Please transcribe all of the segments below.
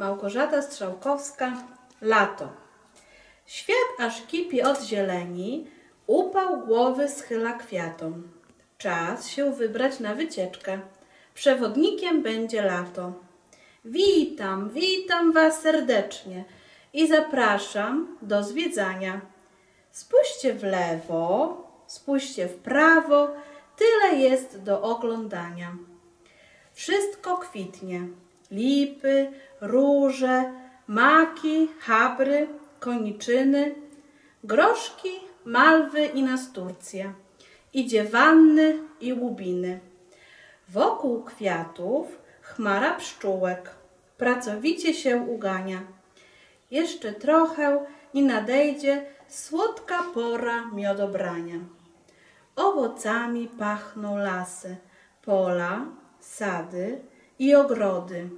Małgorzata Strzałkowska, lato. Świat aż kipi od zieleni, upał głowy schyla kwiatom. Czas się wybrać na wycieczkę. Przewodnikiem będzie lato. Witam, witam Was serdecznie i zapraszam do zwiedzania. Spójrzcie w lewo, spójrzcie w prawo, tyle jest do oglądania. Wszystko kwitnie. Lipy, róże, maki, habry, koniczyny, groszki, malwy i nasturcje, idzie wanny i łubiny. Wokół kwiatów chmara pszczółek, pracowicie się ugania. Jeszcze trochę i nadejdzie słodka pora miodobrania. Owocami pachną lasy, pola, sady i ogrody.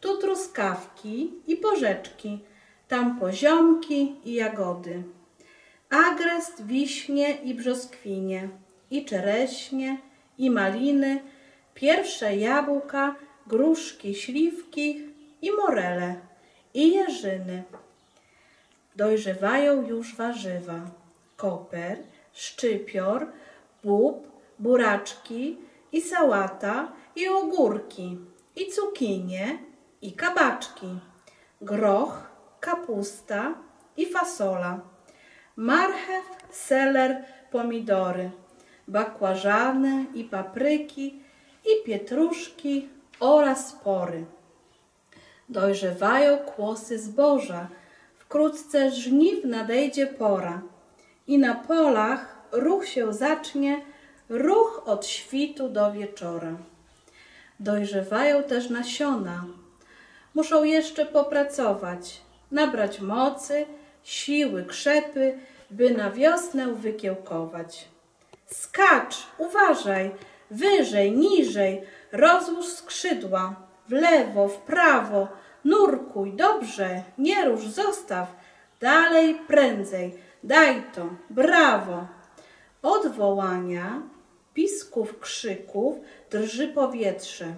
Tu truskawki i porzeczki, tam poziomki i jagody. Agrest, wiśnie i brzoskwinie, i czereśnie, i maliny, pierwsze jabłka, gruszki, śliwki i morele, i jeżyny. Dojrzewają już warzywa, koper, szczypior, bób, buraczki i sałata i ogórki, i cukinie, i kabaczki, groch, kapusta i fasola, marchew, seler, pomidory, bakłażany i papryki i pietruszki oraz pory. Dojrzewają kłosy zboża, wkrótce żniw nadejdzie pora i na polach ruch się zacznie, ruch od świtu do wieczora. Dojrzewają też nasiona. Muszą jeszcze popracować, nabrać mocy, siły, krzepy, by na wiosnę wykiełkować. Skacz, uważaj, wyżej, niżej, rozłóż skrzydła, w lewo, w prawo, nurkuj, dobrze, nie rusz, zostaw, dalej, prędzej, daj to, brawo. Od wołania, pisków, krzyków drży powietrze,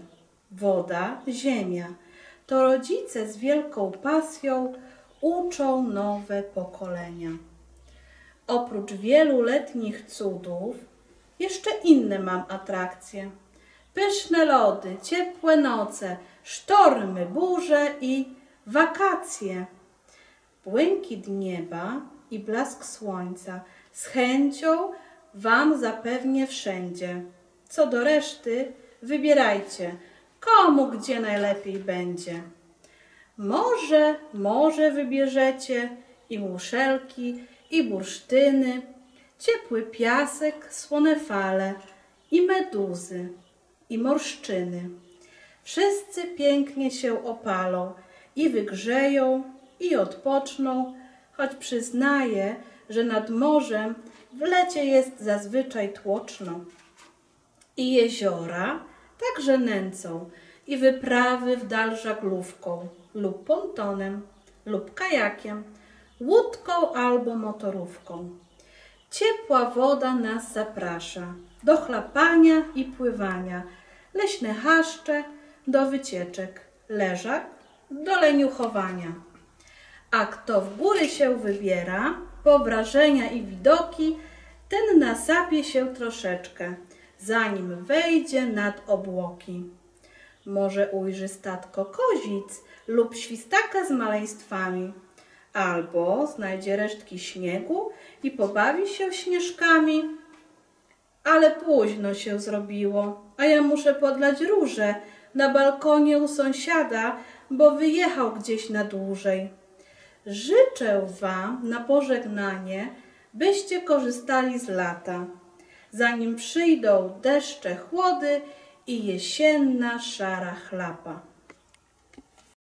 woda, ziemia. To rodzice z wielką pasją uczą nowe pokolenia. Oprócz wielu letnich cudów, jeszcze inne mam atrakcje. Pyszne lody, ciepłe noce, sztormy, burze i wakacje. Błękit nieba i blask słońca z chęcią Wam zapewnię wszędzie. Co do reszty, wybierajcie, komu gdzie najlepiej będzie. Może, może wybierzecie i muszelki, i bursztyny, ciepły piasek, słone fale, i meduzy, i morszczyny. Wszyscy pięknie się opalą i wygrzeją, i odpoczną, choć przyznaję, że nad morzem w lecie jest zazwyczaj tłoczno. I jeziora także nęcą, i wyprawy w dal żaglówką lub pontonem, lub kajakiem, łódką albo motorówką. Ciepła woda nas zaprasza do chlapania i pływania, leśne haszcze do wycieczek, leżak do leniuchowania. A kto w góry się wybiera, po wrażenia i widoki, ten nasapie się troszeczkę, zanim wejdzie nad obłoki. Może ujrzy statko kozic lub świstaka z maleństwami, albo znajdzie resztki śniegu i pobawi się śnieżkami. Ale późno się zrobiło, a ja muszę podlać róże na balkonie u sąsiada, bo wyjechał gdzieś na dłużej. Życzę Wam na pożegnanie, byście korzystali z lata, zanim przyjdą deszcze, chłody i jesienna szara chlapa.